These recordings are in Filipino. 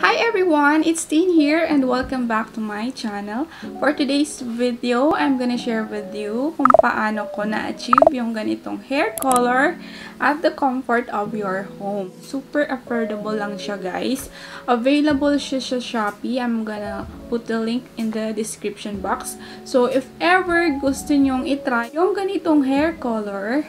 Hi everyone! It's Teen here and welcome back to my channel. For today's video, I'm gonna share with you kung paano ko na-achieve yung ganitong hair color at the comfort of your home. Super affordable lang siya guys. Available siya sa Shopee. I'm gonna put the link in the description box. So if ever gusto nyong itry yung ganitong hair color,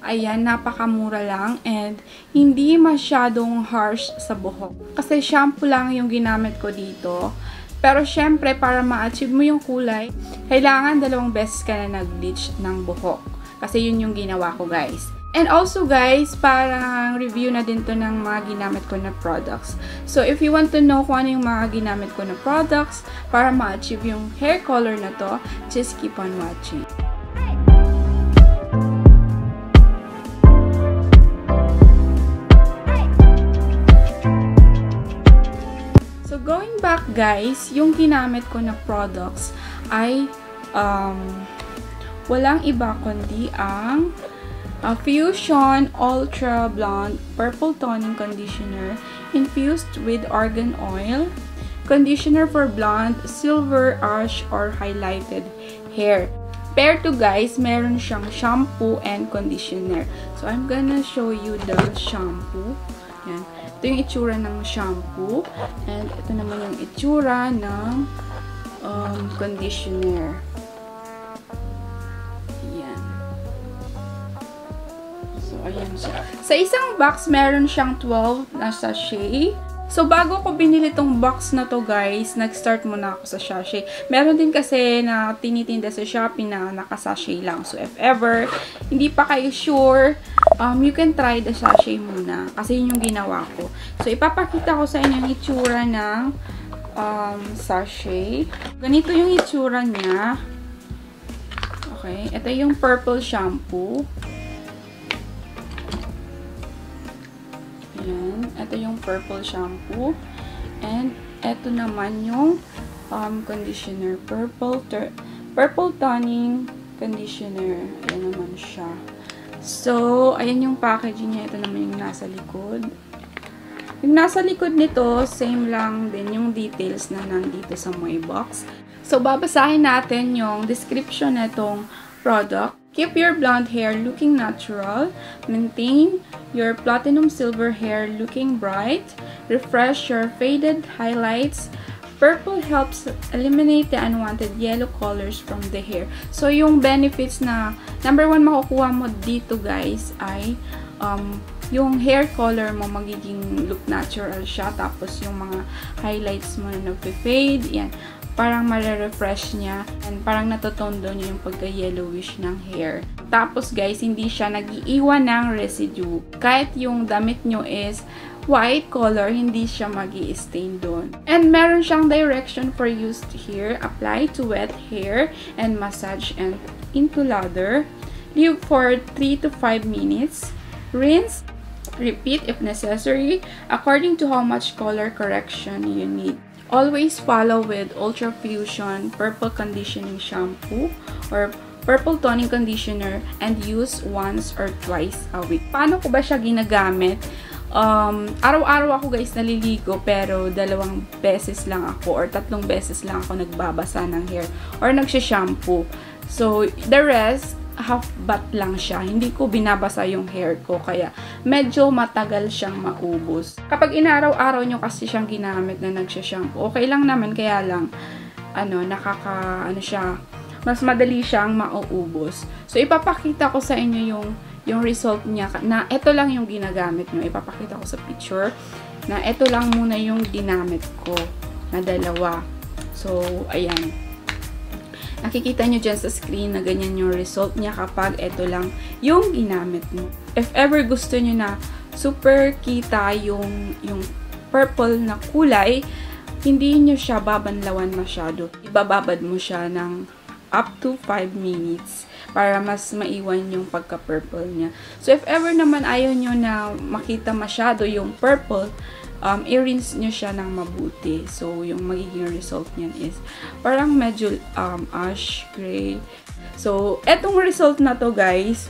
Ayan, napakamura lang and hindi masyadong harsh sa buhok. Kasi shampoo lang yung ginamit ko dito. Pero syempre, para ma-achieve mo yung kulay, kailangan dalawang beses ka na nag-bleach ng buhok. Kasi yun yung ginawa ko guys. And also guys, parang review na din to ng mga ginamit ko na products. So if you want to know kung ano yung mga ginamit ko na products para ma-achieve yung hair color na to, just keep on watching. Guys, yung ginamit ko na products ay um, walang iba kundi ang uh, Fusion Ultra Blonde Purple Toning Conditioner infused with argan oil, conditioner for blonde, silver, ash, or highlighted hair. Pair to guys, meron siyang shampoo and conditioner. So, I'm gonna show you the shampoo. Yan. Ito yung itsura ng shampoo. And ito naman yung itsura ng um, conditioner. Yan. So, ayan siya. Sa isang box, meron siyang 12 na sachet. So, bago ko binili tong box na to guys, nag-start muna ako sa sachet. Meron din kasi na tinitinda sa Shopee na naka-sachet lang. So, if ever, hindi pa kayo sure, um, you can try the sachet muna. Kasi yun yung ginawa ko. So, ipapakita ko sa inyo yung itsura ng um, sachet. Ganito yung itsura niya. Okay. Ito yung purple shampoo. Ayan. Ito yung purple shampoo. And, ito naman yung um, conditioner. Purple, purple toning conditioner. Ayan naman siya. So, ayan yung packaging niya. Ito naman yung nasa likod. Yung nasa likod nito, same lang din yung details na nandito sa my box. So, babasahin natin yung description na itong product. Keep your blonde hair looking natural. Maintain your platinum silver hair looking bright. Refresh your faded highlights. Purple helps eliminate the unwanted yellow colors from the hair. So, yung benefits na number one makukuha mo dito guys ay um, yung hair color mo magiging look natural siya. Tapos, yung mga highlights mo na nag-fade. Yan parang mare-refresh niya and parang natutondo niya yung pagka-yellowish ng hair. Tapos guys, hindi siya nag-iiwan ng residue. Kahit yung damit nyo is white color, hindi siya mag stain doon. And meron siyang direction for use here. Apply to wet hair and massage and into lather. Leave for 3 to 5 minutes. Rinse Repeat if necessary according to how much color correction you need. Always follow with Ultra Fusion Purple Conditioning Shampoo or Purple Toning Conditioner and use once or twice a week. Paano ko ba siya ginagamit? Um, araw-araw ako guys naliligo pero dalawang beses lang ako or tatlong beses lang ako nagbabasa ng hair or nagsha-shampoo. So, the rest, half bath lang siya. Hindi ko binabasa yung hair ko, kaya medyo matagal siyang maubos. Kapag inaraw-araw nyo kasi siyang ginamit na nagsha-shampoo, okay lang naman, kaya lang, ano, nakaka, ano siya, mas madali siyang mauubos. So, ipapakita ko sa inyo yung yung result niya na ito lang yung ginagamit nyo. Ipapakita ko sa picture na ito lang muna yung ginamit ko na dalawa. So, ayan. Nakikita nyo dyan sa screen na ganyan yung result niya kapag ito lang yung ginamit mo. If ever gusto nyo na super kita yung, yung purple na kulay, hindi nyo siya babanlawan masyado. Ibababad mo siya ng up to 5 minutes para mas maiwan yung pagka-purple niya. So, if ever naman ayaw nyo na makita masyado yung purple, um, i-rinse nyo siya ng mabuti. So, yung magiging result niyan is parang medyo um, ash gray. So, etong result na to guys,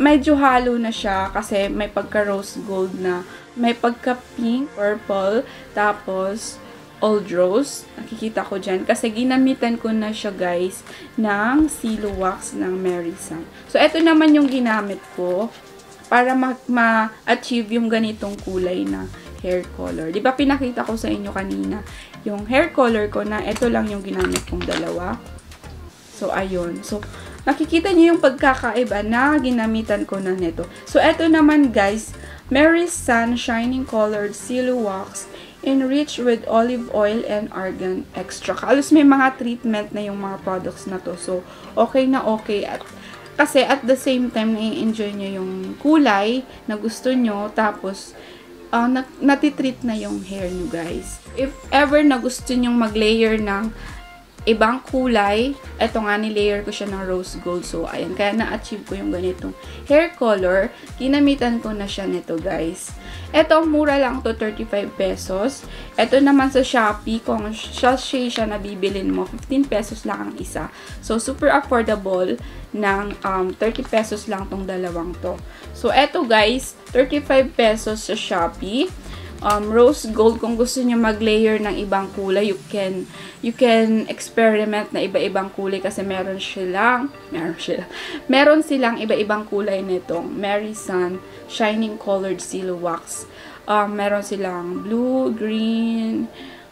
medyo halo na siya kasi may pagka rose gold na, may pagka pink, purple, tapos old rose. Nakikita ko dyan. Kasi ginamitan ko na siya guys ng Silo Wax ng Mary Sun. So, ito naman yung ginamit ko para ma-achieve ma yung ganitong kulay na hair color. Di ba pinakita ko sa inyo kanina yung hair color ko na ito lang yung ginamit kong dalawa. So, ayun. So, nakikita niyo yung pagkakaiba na ginamitan ko na nito. So, ito naman guys, Mary's Sun Shining Colored Silo Wax enriched with olive oil and argan extract. Halos may mga treatment na yung mga products na to. So, okay na okay. At, kasi at the same time, nai-enjoy nyo yung kulay na gusto nyo. Tapos, uh, natitreat na yung hair nyo guys. If ever na gusto nyo mag-layer ng ibang kulay. Ito nga, ni-layer ko siya ng rose gold. So, ayan. Kaya na-achieve ko yung ganitong hair color. Ginamitan ko na siya nito, guys. Ito, mura lang to 35 pesos. Ito naman sa Shopee, kung sachet siya na bibilin mo, 15 pesos lang ang isa. So, super affordable ng um, 30 pesos lang tong dalawang to. So, eto guys, 35 pesos sa Shopee um, rose gold kung gusto niyo mag-layer ng ibang kulay you can you can experiment na iba-ibang kulay kasi meron silang meron sila meron silang iba-ibang kulay nitong Mary Sun shining colored seal wax um, meron silang blue green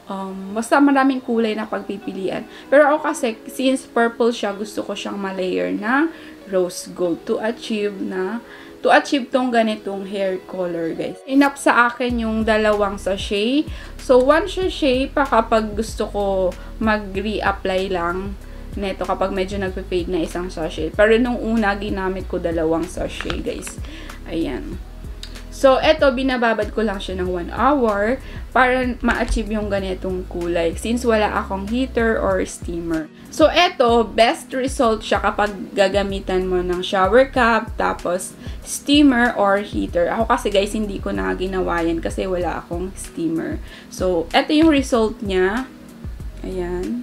um, basta maraming kulay na pagpipilian. Pero ako kasi since purple siya gusto ko siyang ma-layer na rose gold to achieve na to achieve tong ganitong hair color, guys. Enough sa akin yung dalawang sachet. So, one sachet pa kapag gusto ko mag-reapply lang neto kapag medyo nagpe-fade na isang sachet. Pero nung una, ginamit ko dalawang sachet, guys. Ayan. So, eto, binababad ko lang siya ng 1 hour para ma-achieve yung ganitong kulay since wala akong heater or steamer. So, eto, best result siya kapag gagamitan mo ng shower cap, tapos steamer or heater. Ako kasi guys, hindi ko na ginawa yan kasi wala akong steamer. So, eto yung result niya. Ayan.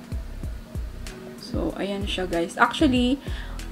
So, ayan siya guys. Actually,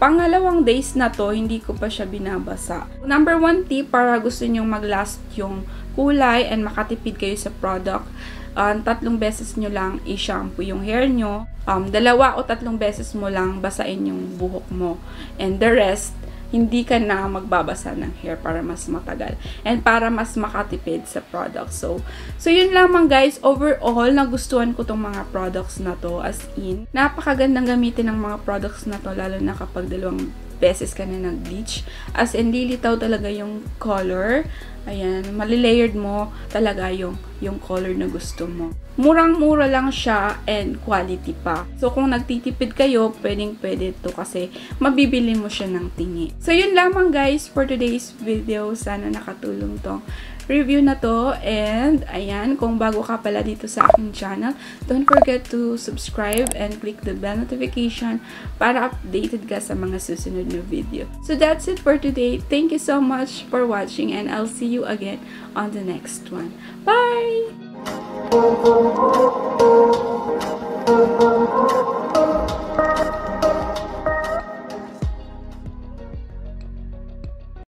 Pangalawang days na to, hindi ko pa siya binabasa. Number one tip para gusto nyong mag-last yung kulay and makatipid kayo sa product, um, tatlong beses nyo lang i-shampoo yung hair nyo. Um, dalawa o tatlong beses mo lang basain yung buhok mo. And the rest, hindi ka na magbabasa ng hair para mas matagal and para mas makatipid sa product. So, so yun lamang guys. Overall, nagustuhan ko tong mga products na to as in. Napakagandang gamitin ng mga products na to lalo na kapag dalawang beses ka na nag-bleach. As in, lilitaw talaga yung color. Ayan, malilayered mo talaga yung, yung color na gusto mo. Murang-mura lang siya and quality pa. So, kung nagtitipid kayo, pwedeng pwede to kasi mabibili mo siya ng tingi. So, yun lamang guys for today's video. Sana nakatulong tong review na to. And, ayan, kung bago ka pala dito sa aking channel, don't forget to subscribe and click the bell notification para updated ka sa mga susunod na video. So, that's it for today. Thank you so much for watching and I'll see you again on the next one. Bye!